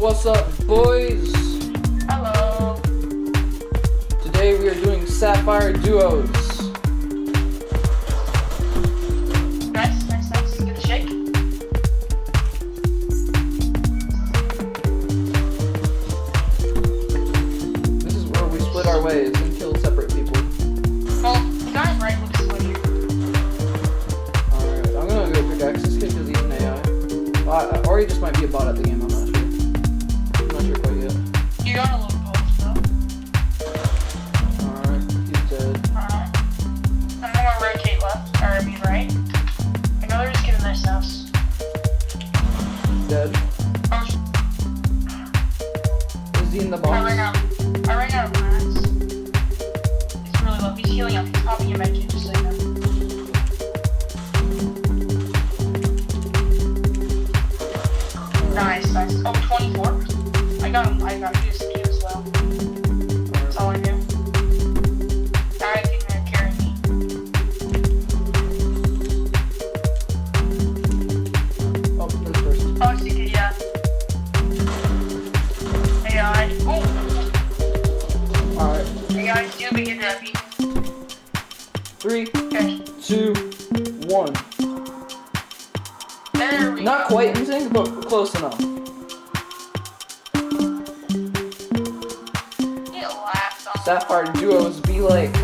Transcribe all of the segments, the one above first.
What's up, boys? Hello. Today we are doing Sapphire Duos. Nice, nice, nice. Give it a shake. This is where we split our ways and kill separate people. Well, the guy right looks sweaty. Alright, I'm gonna go pickaxe this kid because he's an AI. Uh, or he just might be a bot at the game, I'm not sure. Three, two, one. There we Not quite in sync, but close enough. Get laughed on. Sapphire Duos be like.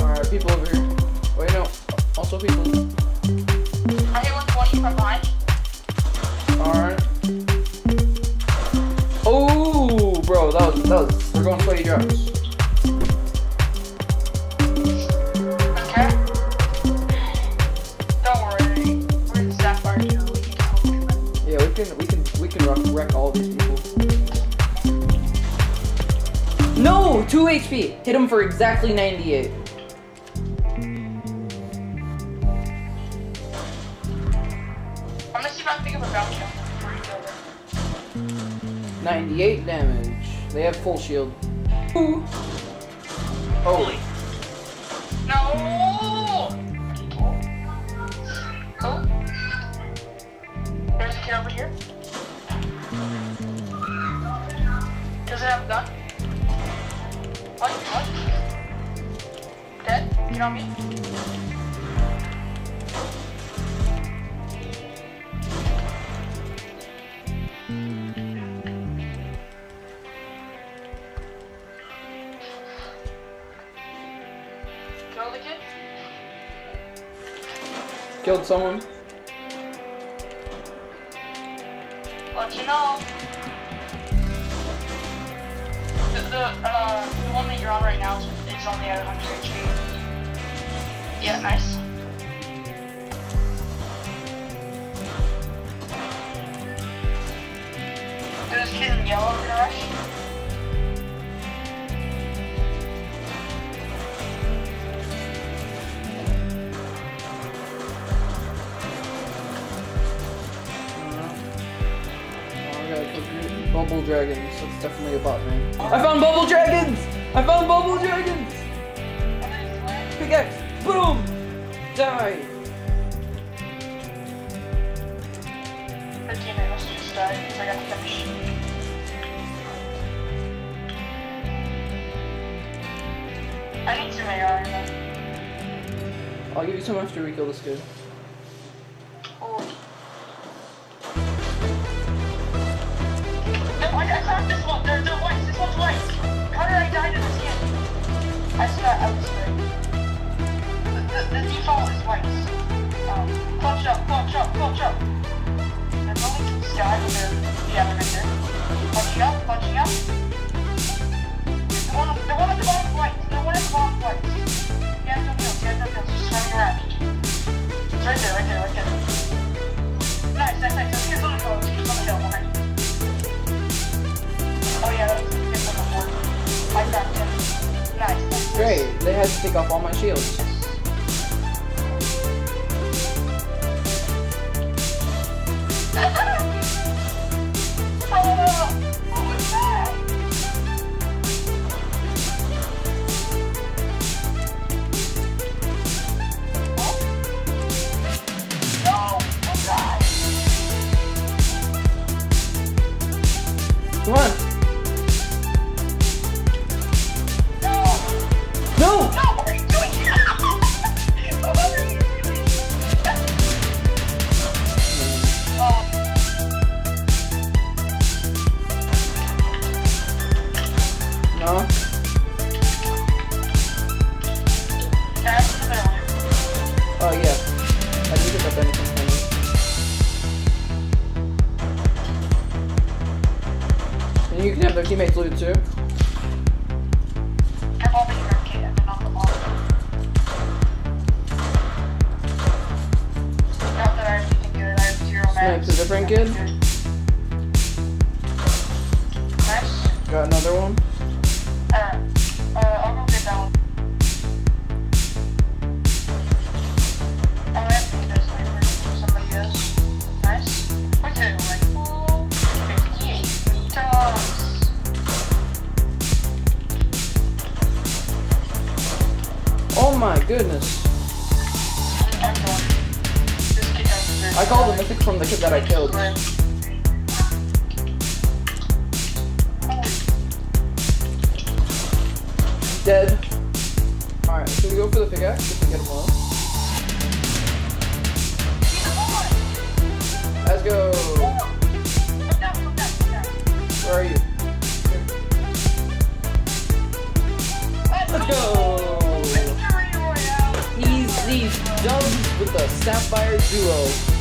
Alright, people over here. Wait, no. Also people. I hit 120 from behind. Bro, that was, that was, we're going sweaty drops. Okay. Don't worry. We're in Sapphire too. We can. Yeah, we can, we can, we can wreck, wreck all these people. No, 2 HP. Hit him for exactly 98. I'm gonna see if I can pick up a bounty on them before you kill them. 98 damage. They have full shield. Ooh. Oh, No! Oh. There's a kid over here. Does it have a gun? What? What? Dead? Get on me. The kid? killed someone. Let you know. The, the, uh, the one that you're on right now is, only at 100 HP. Yeah, nice. There's kid in yellow gonna rush. I gotta Bubble dragons. That's definitely a bot man. I found bubble dragons! I found bubble dragons! Pickaxe! Boom! Die! Her teammate must have just died because I got to finish. I need some AR ammo. I'll give you some after we kill this kid. I this kid? I swear, I was swear. The, the, the default is white. Um, clutch up, clutch up, clutch up. They're moving to the sky, yeah, they're right there. Clutching up, clutching up. The one, the one at the bottom They had to take off all my shields. Come on. Good, I have zero Snipes a different kid? Nice. Got another one. Oh my goodness. I called the mythic from the kid that I killed. Dead. Alright, should we go for the pickaxe if we get him low? With the Sapphire Duo.